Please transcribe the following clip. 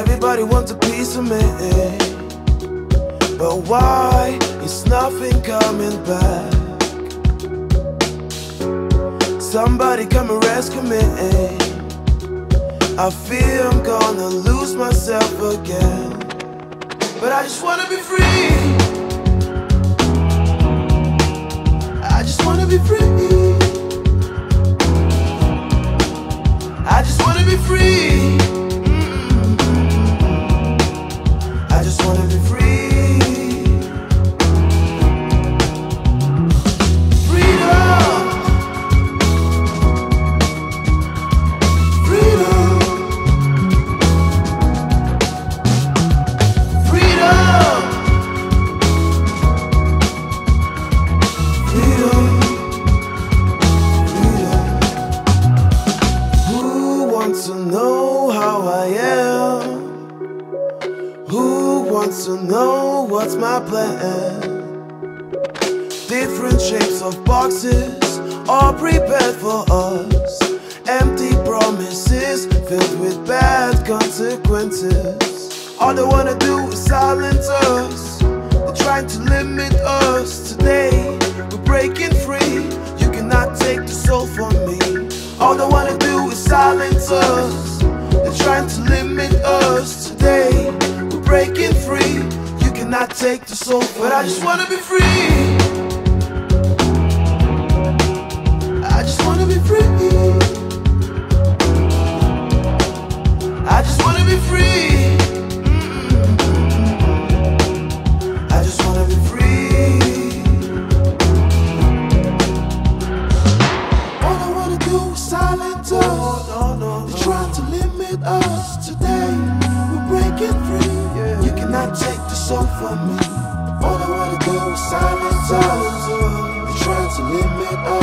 Everybody wants a piece of me. But why is nothing coming back? Somebody come and rescue me. I feel I'm gonna lose myself again. But I just wanna be free. Know how I am? Who wants to know what's my plan? Different shapes of boxes are prepared for us. Empty promises filled with bad consequences. All they wanna do is silence us. They're trying to limit us. Today, us. They're trying to limit us. Today, we're breaking free. You cannot take the soul. But I just wanna be free. I just wanna be free. I just wanna be free. Cannot take the soul from me. All I wanna do is silence us. They're trying to limit us